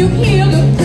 you hear the